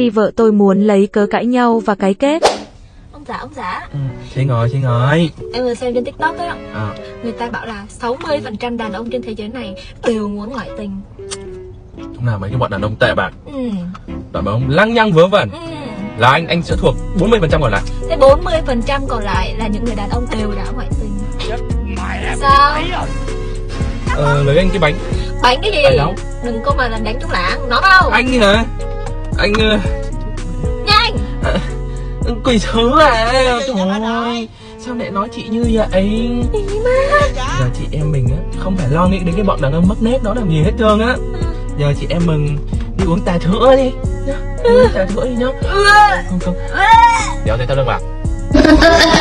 khi vợ tôi muốn lấy cớ cãi nhau và cái kết. Ông xã, ông xã ừ. chị ngồi chị ngồi Em vừa xem trên tiktok á à, Người ta bảo là 60% đàn ông trên thế giới này đều muốn ngoại tình lúc nào mấy cái bọn đàn ông tệ bạc ừ. đàn ông lăng nhăng vớ vẩn Ừ. là anh anh sẽ thuộc 40% còn lại Thế 40% còn lại là những người đàn ông đều đã ngoại tình Sao? ờ, lấy anh cái bánh Bánh cái gì? Ai đâu? Đừng có mà làm đánh trống lảng Nó đâu? anh hả anh ờ, Nhanh! quỷ thứ à? Trời ơi sao lại nói chị như vậy? Giờ chị em mình á không phải lo nghĩ đến cái bọn đàn ông mất nét đó làm gì hết trơn á. Giờ chị em mình đi uống trà sữa đi. Uống trà sữa đi nhá. Không không. Đéo thấy tao lưng vào